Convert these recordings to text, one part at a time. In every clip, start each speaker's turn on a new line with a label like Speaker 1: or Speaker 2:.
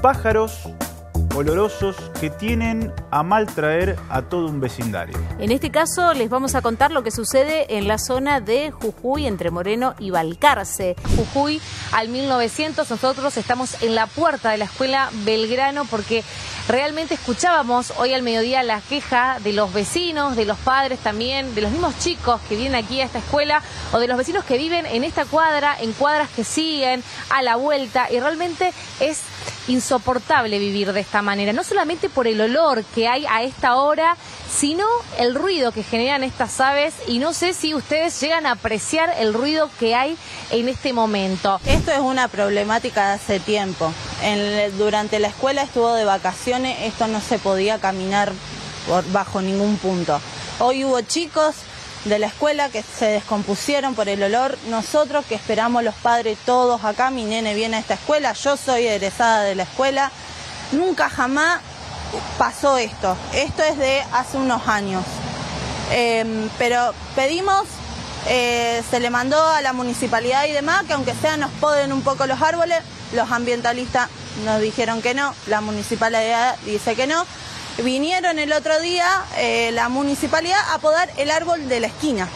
Speaker 1: pájaros olorosos que tienen a mal traer a todo un vecindario.
Speaker 2: En este caso les vamos a contar lo que sucede en la zona de Jujuy entre Moreno y Balcarce.
Speaker 3: Jujuy al 1900 nosotros estamos en la puerta de la escuela Belgrano porque realmente escuchábamos hoy al mediodía la queja de los vecinos, de los padres también, de los mismos chicos que vienen aquí a esta escuela o de los vecinos que viven en esta cuadra, en cuadras que siguen a la vuelta y realmente es insoportable vivir de esta manera, no solamente por el olor que hay a esta hora, sino el ruido que generan estas aves y no sé si ustedes llegan a apreciar el ruido que hay en este momento.
Speaker 4: Esto es una problemática de hace tiempo. durante la escuela estuvo de vacaciones, esto no se podía caminar bajo ningún punto. Hoy hubo chicos de la escuela que se descompusieron por el olor. Nosotros que esperamos los padres todos acá, mi nene viene a esta escuela, yo soy egresada de la escuela, nunca jamás pasó esto. Esto es de hace unos años. Em, pero pedimos, eh, se le mandó a la municipalidad y demás que aunque sea nos poden un poco los árboles, los ambientalistas nos dijeron que no, la municipalidad dice que no vinieron el otro día eh, la municipalidad a podar el árbol de la esquina,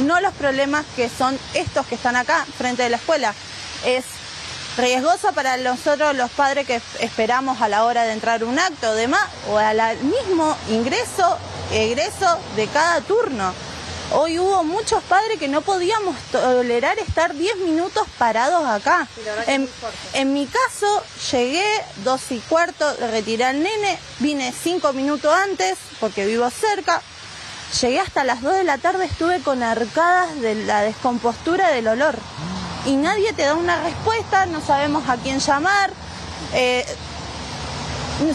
Speaker 4: no los problemas que son estos que están acá frente de la escuela. Es riesgoso para nosotros los padres que esperamos a la hora de entrar un acto, demás, o al mismo ingreso, egreso de cada turno. Hoy hubo muchos padres que no podíamos tolerar estar 10 minutos parados acá. En, mi caso, llegué dos y cuarto, retiré al nene, vine cinco minutos antes porque vivo cerca. Llegué hasta las 2 de la tarde, estuve con arcadas de la descompostura del olor. Y nadie te da una respuesta, no sabemos a quién llamar. Eh,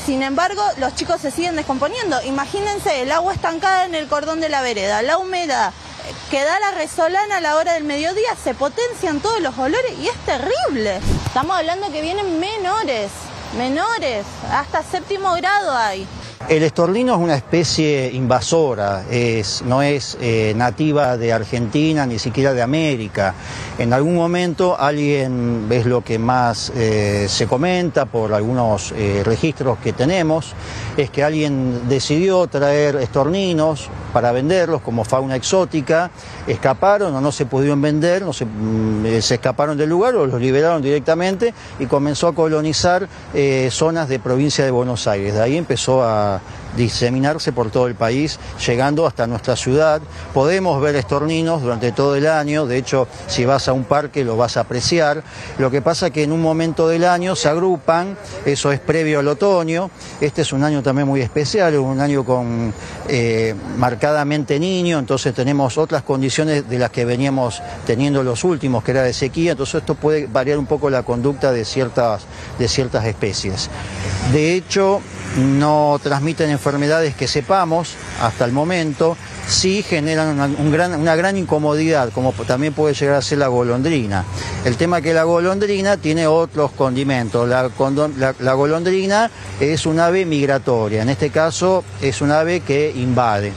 Speaker 4: sin embargo, los chicos se siguen descomponiendo. Imagínense el agua estancada en el cordón de la vereda, la humedad, que da la resolana a la hora del mediodía, se potencian todos los olores y es terrible. Estamos hablando que vienen menores, menores, hasta séptimo grado hay.
Speaker 5: El estorlino es una especie invasora, no es eh, nativa de Argentina ni siquiera de América. En algún momento alguien, es lo que más eh, se comenta por algunos eh, registros que tenemos, es que alguien decidió traer estorninos para venderlos como fauna exótica, escaparon o no se pudieron vender, no se, mm, se escaparon del lugar o los liberaron directamente y comenzó a colonizar zonas de provincia de Buenos Aires. De ahí empezó a diseminarse por todo el país, llegando hasta nuestra ciudad. Podemos ver estorninos durante todo el año, de hecho, si vas a un parque lo vas a apreciar. Lo que pasa es que en un momento del año se agrupan, eso es previo al otoño. Este es un año también muy especial, un año con eh, marcadamente niño, entonces tenemos otras condiciones de las que veníamos teniendo los últimos, que era de sequía, entonces esto puede variar un poco la conducta de ciertas, de ciertas especies. De hecho, no transmiten enfermedades que sepamos hasta el momento, sí generan una, gran, incomodidad, como también puede llegar a ser la golondrina. El tema es que la golondrina tiene otros condimentos. La, la golondrina es un ave migratoria, en este caso es un ave que invade.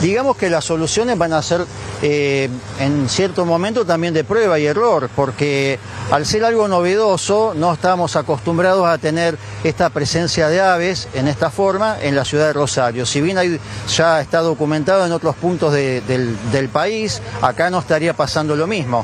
Speaker 5: Digamos que las soluciones van a ser eh, en cierto momento también de prueba y error, porque al ser algo novedoso no estamos acostumbrados a tener esta presencia de aves en esta forma en la ciudad de Rosario. Si bien ya está documentado en otros puntos del país, acá no estaría pasando lo mismo.